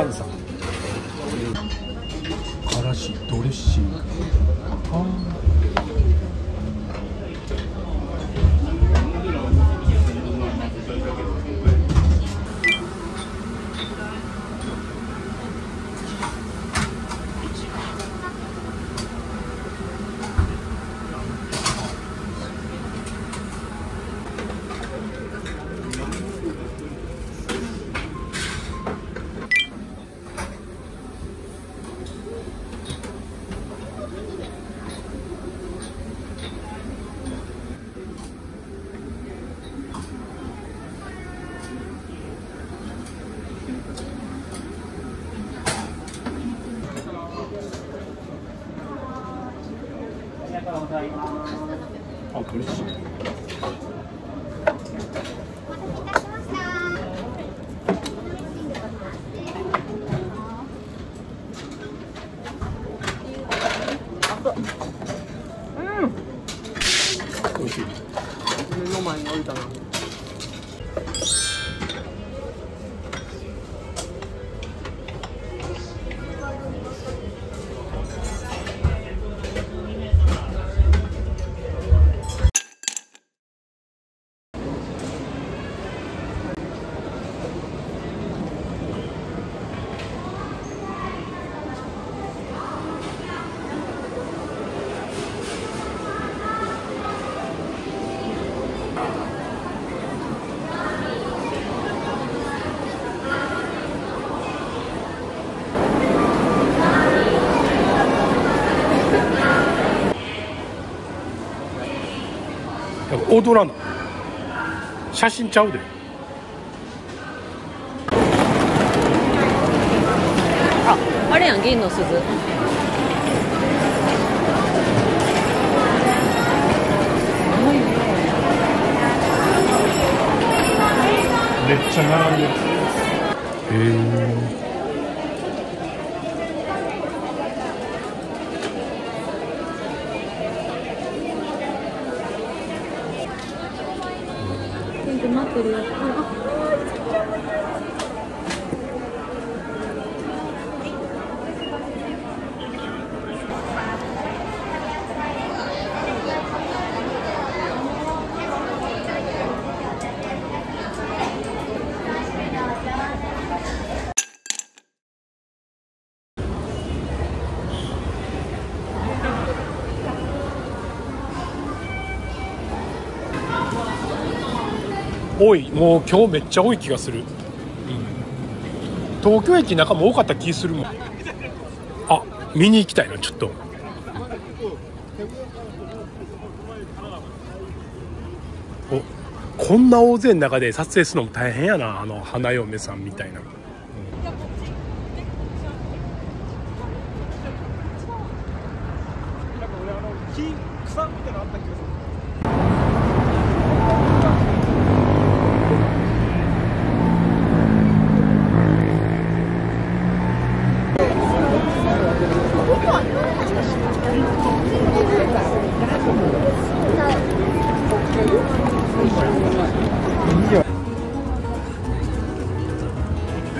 パンさん。からしドレッシング。踊らな写真ちゃうでああれやん銀の鈴めっちゃ並んでるへえって待ってるよ多い。もう今日めっちゃ多い気がする、うん。東京駅中も多かった気するもん。あ見に行きたいなちょっと。おこんな大勢の中で撮影するのも大変やなあの花嫁さんみたいな、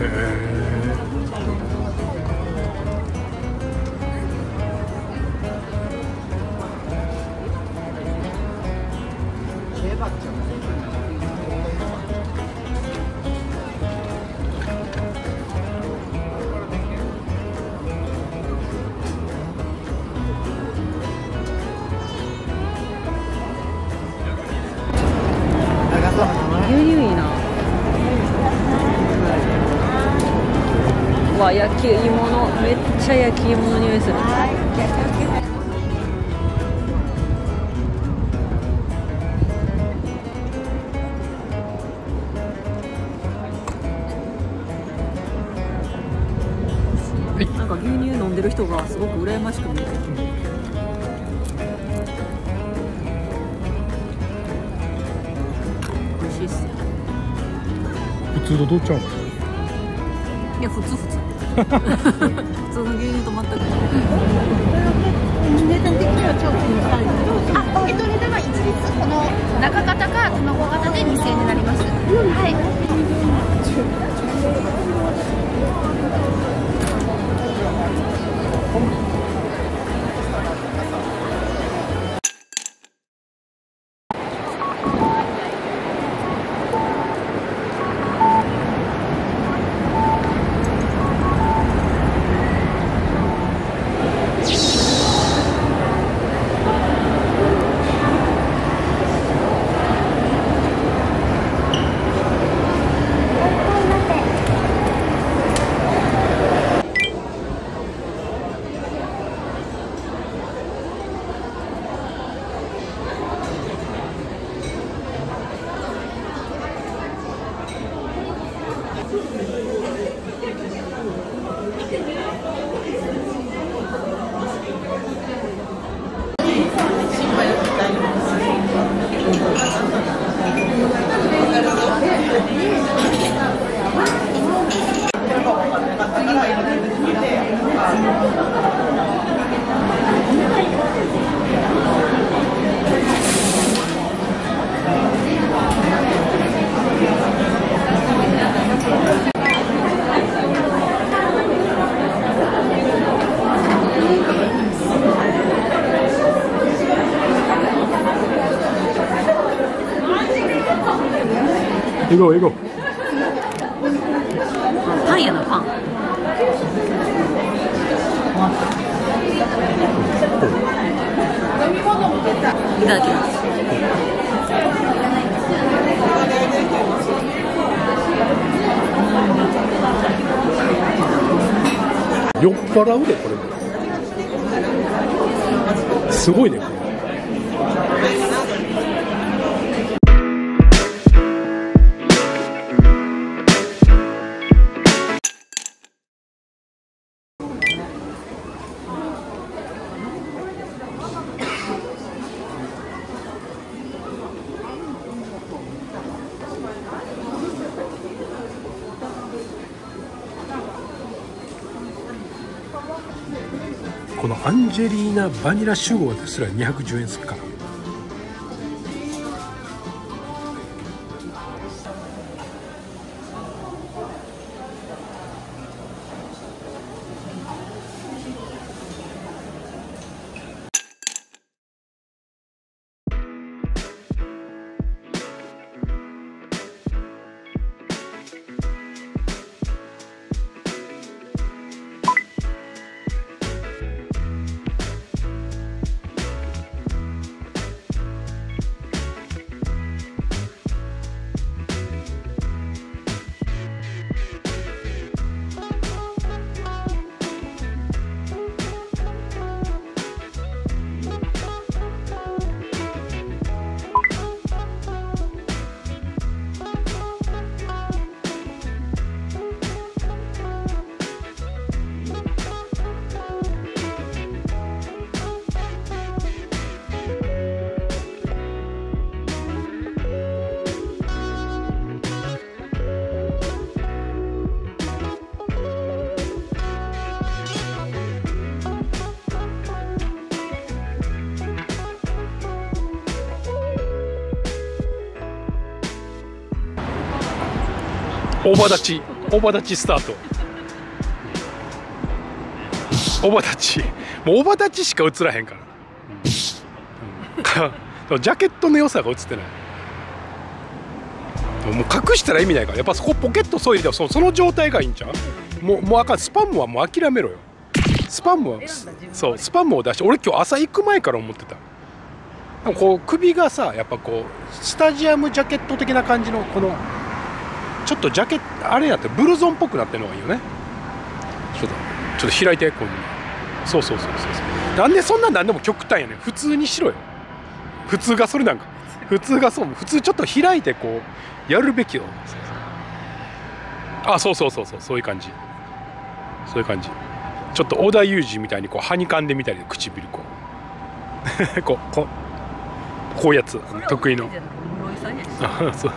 Ee, わ焼き芋のめっちゃ焼き芋の匂いする。なんか牛乳飲んでる人がすごく羨ましく見える普通のどうちゃうのいや普通普通 普通の牛乳と全く値段的には超気にしたいけど、あ、えっと値段は一律この中型か卵型で2000円になります。はい。パンやなパン。いただきます。酔っ払うでこれ。すごいねこれこのアンジェリーナバニラ集合ですら210円するから。オーバー立ちオーバー立ちスタート。オーバー立ち。もうオーバー立ちしか映らへんから、うん。ジャケットの良さが映ってない。もう隠したら意味ないから。やっぱそこポケットそいでそその状態がいいんちゃう？もうもうあかん。スパムはもう諦めろよ。スパムはそうスパムを出して俺今日朝行く前から思ってた。こう首がさやっぱこうスタジアムジャケット的な感じのこのちょっとジャケットあれやってブルゾンっぽくなってるのがいいよね。ちょっとちょっと開いてこうそうそうそうそうそう。なんでそんなんなんでも極端やねん。普通にしろよ。普通がそれなんか。普通がそう。普通ちょっと開いてこうやるべきよ。あそうそうそうそう。そういう感じ。そういう感じ。ちょっと織田裕二みたいにこうはにかんでみたり唇 こう。こうこうこういうやつ。得意の。あそう